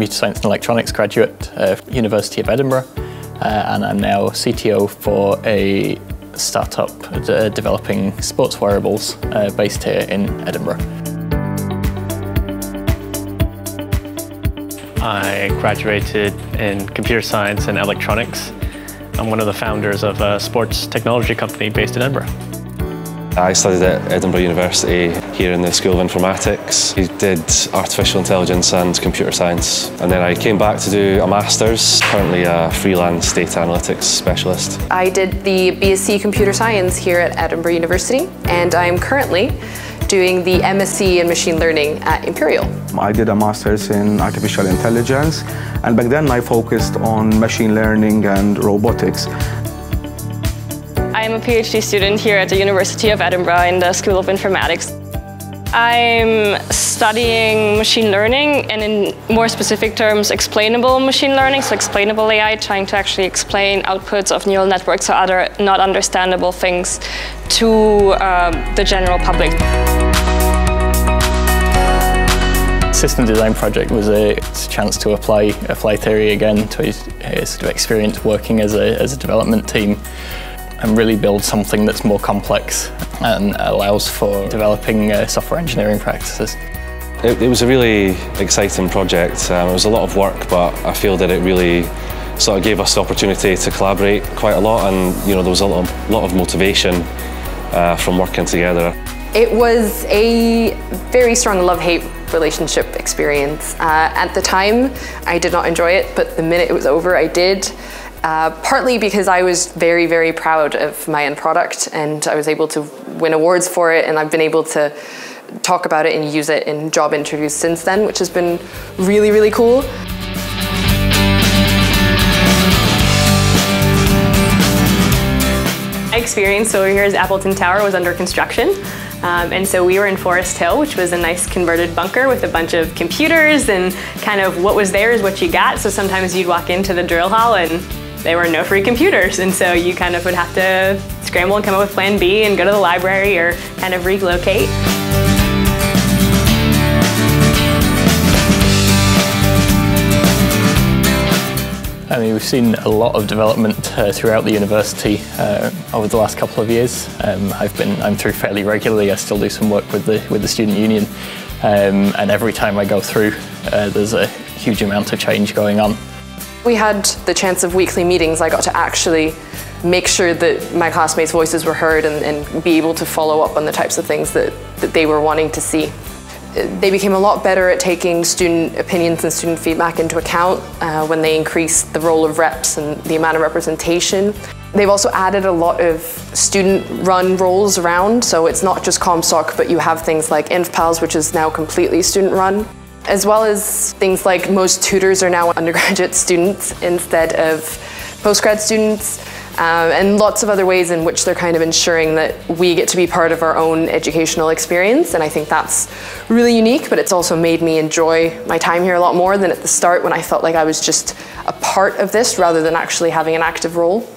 Computer science and electronics graduate at University of Edinburgh uh, and I'm now CTO for a startup uh, developing sports wearables uh, based here in Edinburgh. I graduated in computer science and electronics. I'm one of the founders of a sports technology company based in Edinburgh. I studied at Edinburgh University here in the School of Informatics. I did artificial intelligence and computer science. And then I came back to do a master's, currently a freelance data analytics specialist. I did the BSc Computer Science here at Edinburgh University and I'm currently doing the MSc in Machine Learning at Imperial. I did a master's in artificial intelligence and back then I focused on machine learning and robotics. I'm a PhD student here at the University of Edinburgh in the School of Informatics. I'm studying machine learning and in more specific terms explainable machine learning, so explainable AI, trying to actually explain outputs of neural networks or other not understandable things to uh, the general public. System design project was a chance to apply apply theory again to sort of experience working as a, as a development team and really build something that's more complex and allows for developing uh, software engineering practices. It, it, was a really exciting project. Um, it was a lot of work, but I feel that it really sort of gave us the opportunity to collaborate quite a lot, and you know there was a lot of, lot of motivation uh, from working together. It was a very strong love-hate relationship experience. Uh, at the time, I did not enjoy it, but the minute it was over, I did. Uh, partly because I was very, very proud of my end product and I was able to win awards for it and I've been able to talk about it and use it in job interviews since then, which has been really, really cool. My experience over here is Appleton Tower was under construction. Um, and so we were in Forrest Hill, which was a nice converted bunker with a bunch of computers and kind of what was there is what you got. So sometimes you'd walk into the drill hall and there were no free computers. And so you kind of would have to scramble and come up with plan B and go to the library or kind of relocate. I mean, we've seen a lot of development uh, throughout the university uh, over the last couple of years. Um, I've been, I'm through fairly regularly. I still do some work with the with the student union, um, and every time I go through, uh, there's a huge amount of change going on. We had the chance of weekly meetings. I got to actually make sure that my classmates' voices were heard and, and be able to follow up on the types of things that, that they were wanting to see. They became a lot better at taking student opinions and student feedback into account uh, when they increased the role of reps and the amount of representation. They've also added a lot of student-run roles around, so it's not just CompSoc, but you have things like InfPals, which is now completely student-run as well as things like most tutors are now undergraduate students instead of postgrad students, um, and lots of other ways in which they're kind of ensuring that we get to be part of our own educational experience. And I think that's really unique, but it's also made me enjoy my time here a lot more than at the start when I felt like I was just a part of this rather than actually having an active role.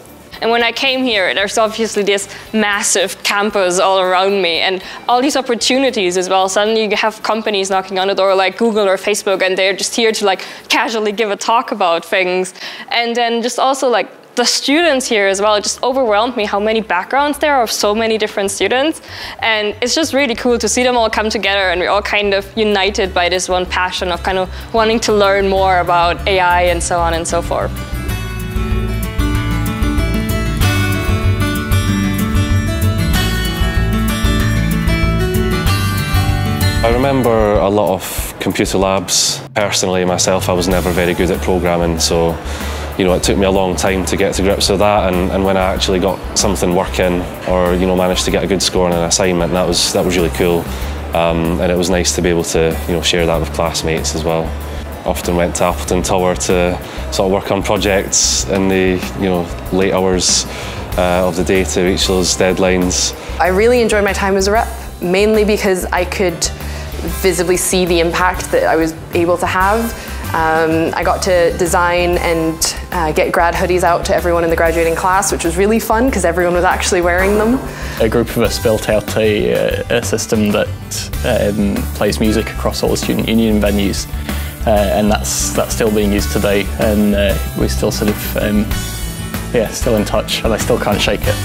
And when I came here, there's obviously this massive campus all around me and all these opportunities as well. Suddenly you have companies knocking on the door like Google or Facebook and they're just here to like casually give a talk about things. And then just also like the students here as well, it just overwhelmed me how many backgrounds there are of so many different students. And it's just really cool to see them all come together and we're all kind of united by this one passion of kind of wanting to learn more about AI and so on and so forth. I remember a lot of computer labs. Personally, myself, I was never very good at programming, so you know, it took me a long time to get to grips with that. And, and when I actually got something working, or you know, managed to get a good score on an assignment, that was that was really cool. Um, and it was nice to be able to you know share that with classmates as well. Often went to Appleton Tower to sort of work on projects in the you know late hours uh, of the day to reach those deadlines. I really enjoyed my time as a rep, mainly because I could visibly see the impact that I was able to have. Um, I got to design and uh, get grad hoodies out to everyone in the graduating class, which was really fun because everyone was actually wearing them. A group of us built out a, uh, a system that um, plays music across all the student union venues. uh, and that's that's still being used today, and uh, we're still sort of um, yeah still in touch, and I still can't shake it.